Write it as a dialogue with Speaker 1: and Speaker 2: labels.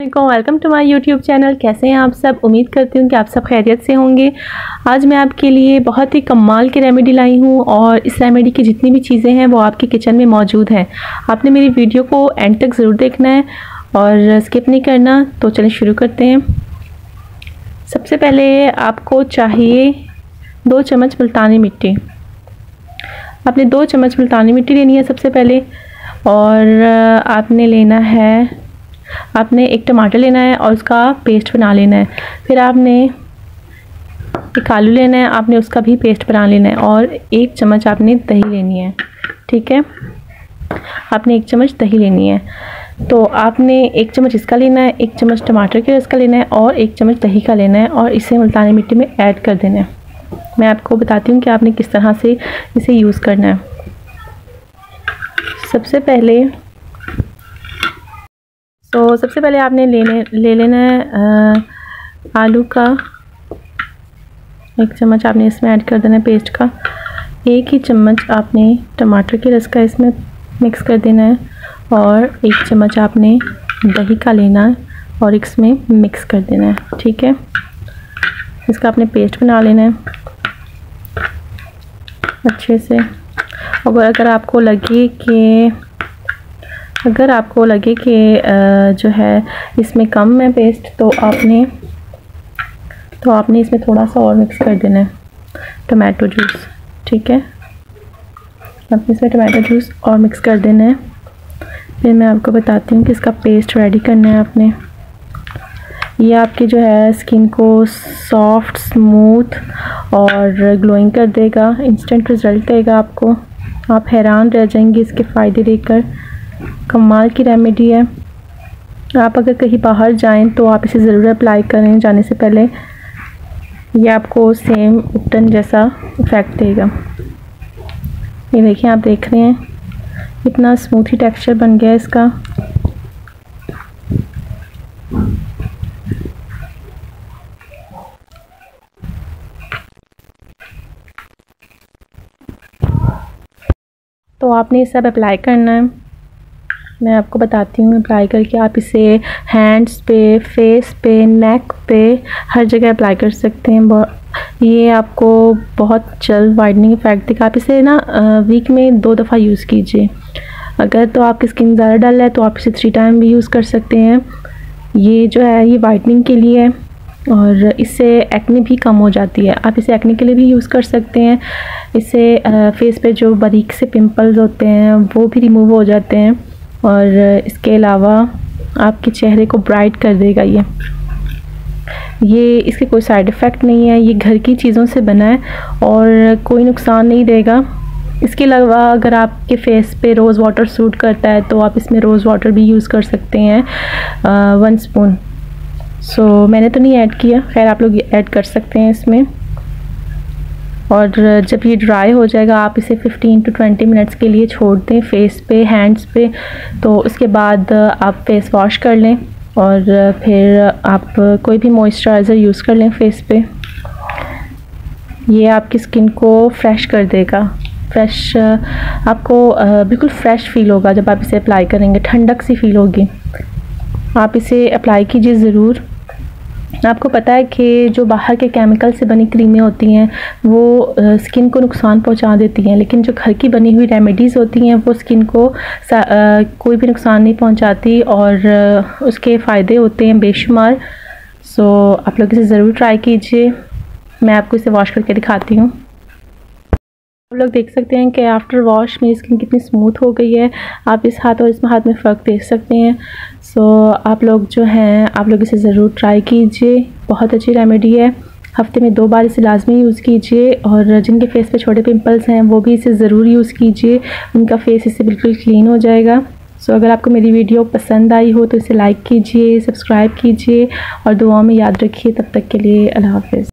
Speaker 1: Welcome to my YouTube channel कैसे हैं आप सब? उम्मीद करती हूँ कि आप सब खैरियत से होंगे। आज मैं आपके लिए बहुत ही कमाल की रेमेडी लाई हूँ और इस रेमेडी की जितनी भी चीज़ें हैं, वो आपके किचन में मौजूद हैं। आपने मेरी वीडियो को एंड तक ज़रूर देखना है और स्किप नहीं करना तो चलें शुरू करते हैं। सबसे पहले आपको चाहिए दो चम्मच मुल्तानी मिट्टी। आपने दो चम्मच मुल्तानी मिट्टी लेनी है सबसे पहले और आपने लेना है आपने एक टमाटर लेना है और उसका पेस्ट बना लेना है। फिर आपने एक आलू लेना है, आपने उसका भी पेस्ट बना लेना है और एक चम्मच आपने दही लेनी है, ठीक है? आपने एक चम्मच दही लेनी है। तो आपने एक चम्मच इसका लेना है, एक चम्मच टमाटर के रस का लेना है और एक चम्मच दही का लेना है और इसे मुल्तानी मिट्टी में ऐड कर देना है। मैं आपको बताती हूँ कि आपने किस तरह से इसे यूज़ करना है। सबसे पहले तो सबसे पहले आपने लेने ले लेना है आलू का। एक चम्मच आपने इसमें ऐड कर देना है पेस्ट का। एक ही चम्मच आपने टमाटर के रस का इसमें मिक्स कर देना है और एक चम्मच आपने दही का लेना है और इसमें मिक्स कर देना है, ठीक है? इसका आपने पेस्ट बना लेना है। अच्छे से। और अगर आपको लगे कि अगर आपको लगे कि जो है इसमें कम है पेस्ट तो आपने तो आपने इसमें थोड़ा सा और मिक्स कर देना है। टमाटो जूस ठीक है? आपने इसमें टमाटो जूस और मिक्स कर देना है। फिर मैं आपको बताती हूँ कि इसका पेस्ट रेडी करना है आपने। ये आपकी जो है स्किन को सॉफ्ट स्मूथ और ग्लोइंग कर देगा इंस्टेंट रिज़ल्ट देगा आपको। आप हैरान रह जाएँगे इसके फ़ायदे देकर कमाल की रेमेडी है। आप अगर कहीं बाहर जाएँ तो आप इसे ज़रूर अप्लाई करें जाने से पहले। ये आपको सेम उपटन जैसा इफ़ेक्ट देगा। ये देखिए, आप देख रहे हैं। इतना स्मूथी टेक्सचर बन गया है इसका। तो आपने ये सब अप्लाई करना है। मैं आपको बताती हूँ अप्लाई करके आप इसे हैंड्स पे फेस पे नेक पे हर जगह अप्लाई कर सकते हैं। ये आपको बहुत जल्द वाइडनिंग इफ़ेक्ट देगा आप इसे ना वीक में दो दफ़ा यूज़ कीजिए। अगर तो आपकी स्किन ज़्यादा डल है तो आप इसे थ्री टाइम भी यूज़ कर सकते हैं। ये जो है, ये वाइटनिंग के लिए है और इससे एक्ने भी कम हो जाती है। आप इसे एक्ने के लिए भी यूज़ कर सकते हैं। इससे फेस पे जो बारीक से पिंपल्स होते हैं, वो भी रिमूव हो जाते हैं। और इसके अलावा आपके चेहरे को ब्राइट कर देगा ये। ये, इसके कोई साइड इफ़ेक्ट नहीं है, ये घर की चीज़ों से बना है और कोई नुकसान नहीं देगा। इसके अलावा अगर आपके फेस पे रोज़ वाटर सूट करता है तो आप इसमें रोज़ वाटर भी यूज़ कर सकते हैं वन स्पून। सो, मैंने तो नहीं ऐड किया, खैर आप लोग ऐड कर सकते हैं इसमें। और जब ये ड्राई हो जाएगा, आप इसे 15 टू 20 मिनट्स के लिए छोड़ दें फेस पे हैंड्स पे। तो उसके बाद आप फेस वॉश कर लें और फिर आप कोई भी मॉइस्चराइज़र यूज़ कर लें फेस पे। ये आपकी स्किन को फ्रेश कर देगा। फ्रेश आपको बिल्कुल फ्रेश फील होगा जब आप इसे अप्लाई करेंगे। ठंडक सी फील होगी। आप इसे अप्लाई कीजिए ज़रूर। आपको पता है कि जो बाहर के केमिकल से बनी क्रीमें होती हैं वो स्किन को नुकसान पहुँचा देती हैं। लेकिन जो घर की बनी हुई रेमेडीज़ होती हैं वो स्किन को आ, कोई भी नुकसान नहीं पहुंचाती और उसके फ़ायदे होते हैं बेशुमार। सो आप लोग इसे ज़रूर ट्राई कीजिए। मैं आपको इसे वॉश करके दिखाती हूँ। आप लोग देख सकते हैं कि आफ्टर वॉश मेरी स्किन कितनी स्मूथ हो गई है। आप इस हाथ और इस हाथ में फ़र्क देख सकते हैं। सो so, आप लोग जो हैं आप लोग इसे ज़रूर ट्राई कीजिए। बहुत अच्छी रेमेडी है। हफ़्ते में दो बार इसे लाजमी यूज़ कीजिए और जिनके फेस पे छोटे पिंपल्स हैं वो भी इसे ज़रूर यूज़ कीजिए। उनका फेस इससे बिल्कुल क्लीन हो जाएगा। सो so, अगर आपको मेरी वीडियो पसंद आई हो तो इसे लाइक कीजिए सब्सक्राइब कीजिए और दुआओं में याद रखिए। तब तक के लिए अल्लाह हाफ़